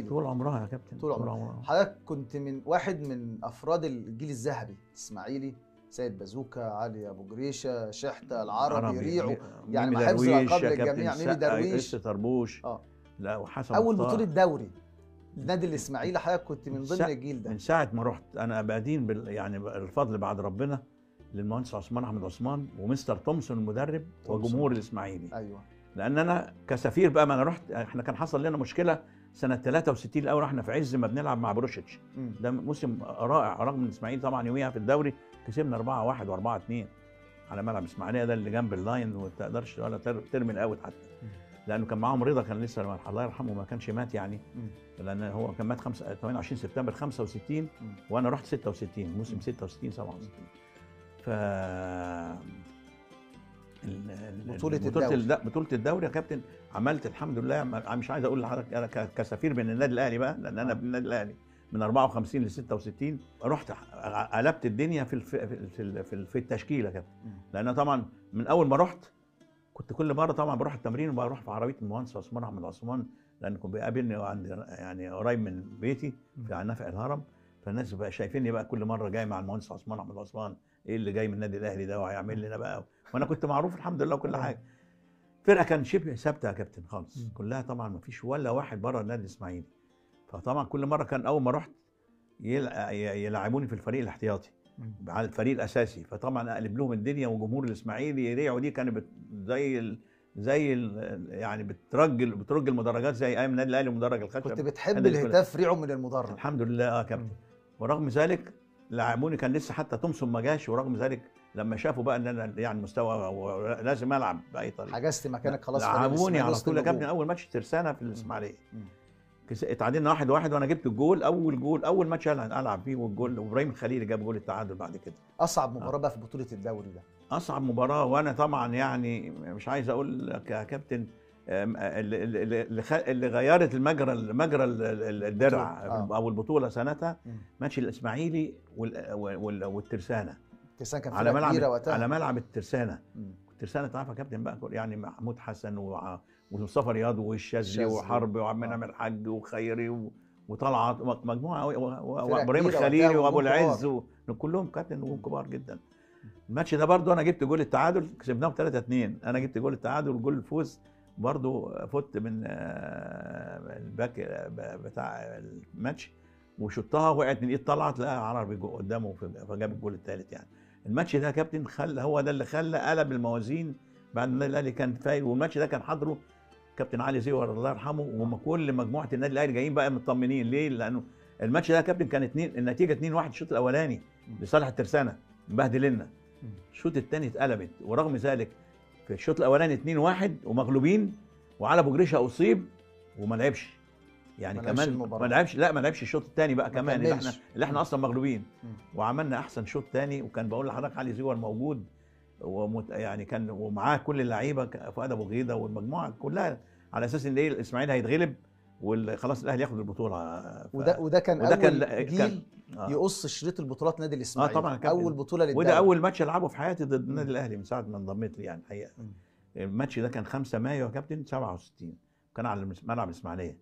طول عمرها يا كابتن طول عمرها. حضرتك كنت من واحد من أفراد الجيل الذهبي الاسماعيلي سيد بازوكا علي أبو جريشة شحتة العربي ريعو يعني مع حفظ يا للجميع، ميمي السقا، درويش. قصة طربوش آه لا وحسن أول. بطولة دوري النادي الإسماعيلي حضرتك كنت من ضمن الجيل ده من ساعة ما رحت أنا بدين بال يعني الفضل بعد ربنا للمهندس عثمان أحمد عثمان ومستر تومسون المدرب. وجمهور الإسماعيلي أيوه لأن أنا كسفير بقى ما أنا رحت إحنا كان حصل لنا مشكلة سنة 63 الأول إحنا في عز ما بنلعب مع بروشيتش. ده موسم رائع رغم إن الاسماعيلي طبعا يوميها في الدوري كسبنا 4 1 و4 2 على ملعب الاسماعيليه ده اللي جنب ال line وما تقدرش ولا تر- ترمي ال out حتى. لأنه كان معاهم رضا كان لسه الله يرحمه ما كانش مات يعني. لأن هو كان مات 5 28 سبتمبر 65 مم. وأنا رحت 66 موسم 66 67 ف بطولة الدوري. الد- بطولة الدوري يا كابتن عملت الحمد لله مش عايز أقول لحضرتك أنا كسفير من النادي الأهلي بقى لأن أنا آه. من النادي الأهلي من 54 ل 66 رحت قلبت الدنيا في الف... في في, ال- في التشكيلة يا كابتن. لأن طبعا من أول ما رحت كنت كل مرة طبعا بروح التمرين وبروح في عربية المهندس عثمان أحمد عثمان لأن كان بيقابلني عند يعني قريب من بيتي في نفق الهرم فالناس بقى شايفيني بقى كل مرة جاي مع المهندس عثمان أحمد عثمان إيه اللي جاي من النادي الأهلي ده وهيعمل لنا بقى؟ وأنا كنت معروف الحمد لله وكل حاجة. فرقة كان شبه ثابتة يا كابتن خالص. كلها طبعا ما فيش ولا واحد بره النادي الاسماعيلي فطبعا كل مرة كان أول ما رحت يلعبوني في الفريق الاحتياطي. على الفريق الأساسي. فطبعا أقلب لهم الدنيا وجمهور الإسماعيلي يريعوا. دي كانت بت- زي ال زي ال يعني بترجل بترج المدرجات زي أيام النادي الأهلي ومدرج الخشب. كنت بتحب. الهتاف ريعو من المدرج. الحمد لله آه كابتن. ورغم ذلك لعبوني كان لسه حتى تومسون ما جاش ورغم ذلك لما شافوا بقى إن أنا يعني مستوى لازم ألعب بأي طريقة. حجزت مكانك خلاص لعبوني على طول يا. كابتن أول ماتش ترسانة في الإسماعيلية. اتعادلنا واحد واحد وأنا جبت الجول أول جول أول ماتش العب فيه والجول وإبراهيم الخليلي جاب جول التعادل بعد كده. أصعب مباراة بقى في بطولة الدوري ده. أصعب مباراة وأنا طبعا يعني مش عايز أقول لك يا كابتن اللي, غيرت المجرى مجرى ال- ال- الدرع البطولة، أو البطولة سنتها. ماتش الإسماعيلي وال- وال- والترسانة. ترسان كان على ملعب وقتها. على ملعب الترسانة. الترسانة تعرف يا كابتن بقى يعني محمود حسن ومصطفى رياض والشاذلي وعم آه. نعم الحاج وخيري وطلعت مجموعة وابراهيم الخليلي وابو العز كلهم كابتن نجوم كبار جدا. الماتش ده برضو أنا جبت جول التعادل كسبناهم 3 2 أنا جبت جول التعادل وجول الفوز برضو فت من آه، ال back آه، بتاع الماتش وشطها وقعت من ايد طلعت لقى عربي قدامه فجاب الجول الثالث يعني. الماتش ده يا كابتن خلى هو ده اللي خلى قلب الموازين بعد ما النادي الأهلي كان فايق والماتش ده كان حاضره كابتن علي زيور الله يرحمه وهم كل مجموعة النادي الأهلي جايين بقى مطمنين. ليه؟ لأنه الماتش ده يا كابتن كان اتنين النتيجة 2 1 الشوط الأولاني لصالح الترسانة مبهدلنا. الشوط الثاني اتقلبت ورغم ذلك في الشوط الأولاني 2 1 ومغلوبين وعلى أبو جريشة أصيب وما لعبش يعني ما كمان. ما لعبش لا ما لعبش الشوط الثاني بقى ما كمان اللي. إحنا اللي إحنا أصلا مغلوبين. وعملنا أحسن شوط ثاني وكان بقول لحضرتك علي زيور موجود ومت يعني كان ومعاه كل اللعيبة فؤاد أبو غيدة والمجموعة كلها على أساس إن إيه الاسماعيلي هيتغلب وخلاص الأهلي ياخد البطولة ف- وده وده كان وده أول كان- جيل كان- آه. يقص شريط البطولات نادي الإسماعيلي طبعاً يا كابتن. اول بطولة للدوري وده أول ماتش العبه في حياتي ضد النادي الأهلي من ساعة ما انضميت لي يعني الحقيقة. الماتش ده كان 5 مايو يا كابتن 67 كان على ملعب الإسماعيلية.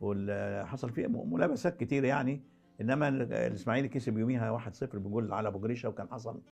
وحصل فيه ملابسات كتير يعني إنما الإسماعيلي كسب يوميها 1-0 بجول على أبو جريشة وكان حصل